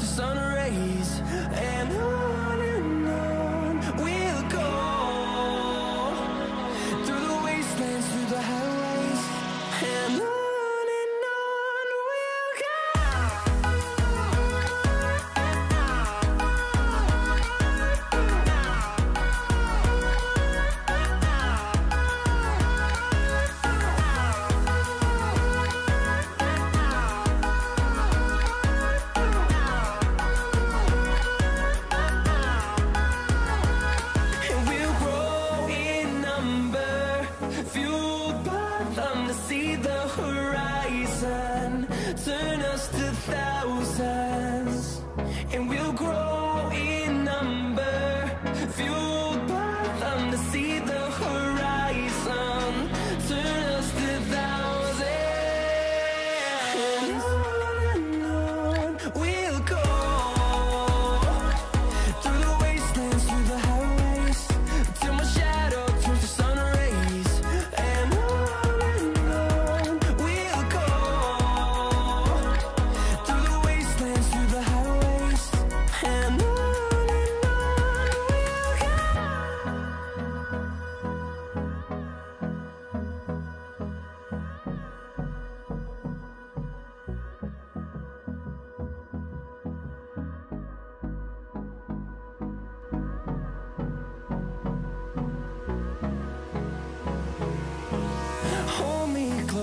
the sun rays and I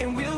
and we'll